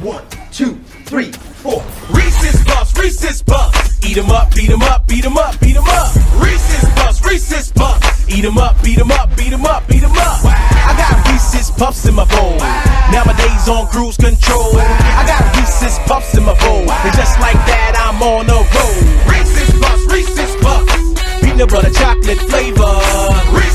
One, two, three, four. Reese's Puffs, Reese's Puffs. Eat 'em up, beat 'em up, beat 'em up, beat 'em up. Reese's Puffs, Reese's Puffs. Eat 'em up, beat 'em up, beat 'em up, beat 'em up. I got Reese's Puffs in my bowl. Nowadays on cruise control. I got Reese's Puffs in my bowl. And just like that, I'm on a roll. Reese's Puffs, Reese's Puffs. Peanut butter chocolate flavor. Reese's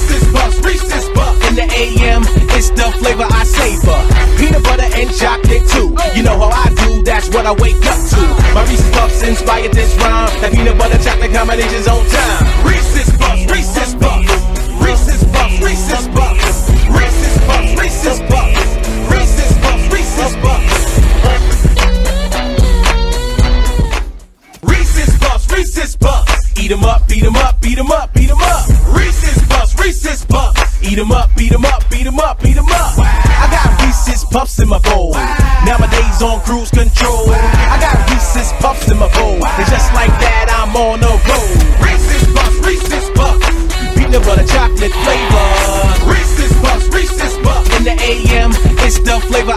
flavor Peanut butter and chocolate too. You know how I do, that's what I wake up to. My Reese's Puffs inspired this rhyme. That peanut butter chocolate combination's on time. Reese's Puffs, Reese's Puffs. Reese's Puffs, Reese's Puffs. Reese's Puffs, Reese's Puffs. Reese's Puffs, Reese's Puffs. Reese's Puffs, Reese's Puffs. Eat 'em up, beat 'em up, beat 'em up, beat 'em up. Reese's Puffs, Reese's Puffs. Eat 'em up, beat 'em up, beat 'em up, beat 'em up. Got Reese's Puffs in my bowl. Nowadays on cruise control. I got Reese's Puffs in my bowl. And just like that, I'm on a roll. Reese's Puffs, Reese's Puffs. Peanut butter chocolate flavor. Reese's Puffs, Reese's Puffs. In the AM, it's the flavor.